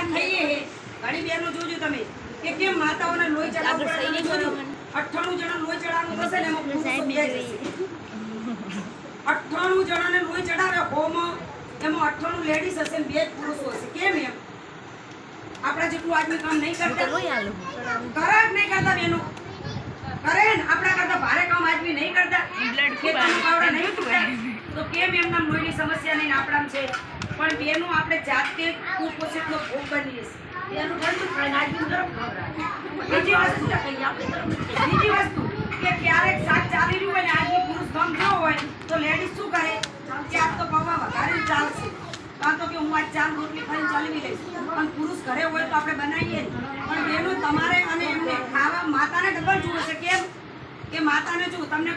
ખોરાક થઈએ ઘણી બહેનો જોજો તમે. કે કેમ માતાઓને લોહી ચડાવવું પડે. અઠ્ઠાણું જણા લોહી ચડાવવું થશે ને એમાં પુરુષો બે જ હશે. અઠ્ઠાણું જણાને લોહી ચડાવે હોમ એમાં અઠ્ઠાણું લેડીઝ હશે ને બે જ પુરુષો હશે. કેમ એમ? આપણા જેટલું આદમી કામ નહીં કરતા? કરે જ નહીં કરતા બેનો. કરે ને આપણા કરતા ભારે કામ આદમી નહીં કરતા. પાવડા નહીં તો કેમ એમના લોહીની સમસ્યા નહીં આપણા છે? પણ બેનો આપણે જાતે હોય તો લેડીઝ શું કરે? કે તો પૌવા વધારે ચાલશે કાં તો કે હું આજ ચાર રોટલી ખાઈને ચાલી લઈશ પણ પુરુષ ઘરે હોય તો આપણે બનાવીએ. પણ તમારે અને એમને ખાવા માતાને ડબલ જોવે છે. કેમ? કે માતાને જો તમને